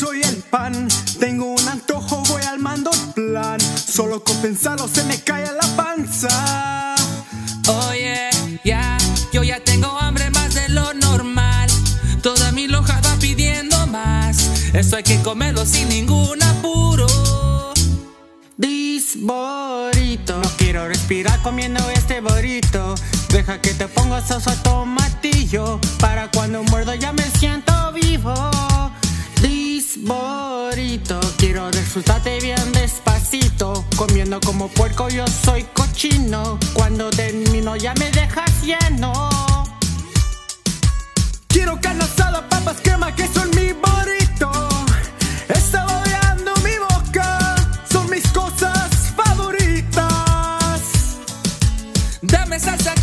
soy el pan. Tengo un antojo, voy al mando plan. Solo con pensarlo se me cae la panza. Oye, ya, yo ya tengo hambre más de lo normal. Toda mi lonja va pidiendo más. Eso hay que comerlo sin ningún apuro. Disborito. No quiero respirar comiendo este borito. Deja que te ponga salsa tomatillo. Disfrutarte bien despacito. Comiendo como puerco yo soy cochino. Cuando termino ya me dejas lleno. Quiero carne asada, papas, crema, queso en mi burrito. Está bobeando mi boca, son mis cosas favoritas. Dame salsa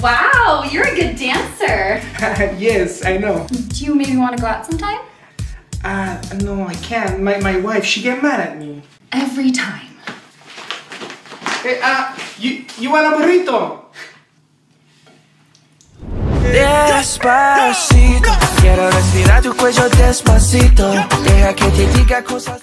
Wow, you're a good dancer. yes, I know. Do you maybe want to go out sometime? Uh, no, I can't. My, my wife, she get mad at me. Every time. Hey, uh, you, you want a burrito? Despacito, quiero respirar tu cuello despacito. Deja que te diga cosas.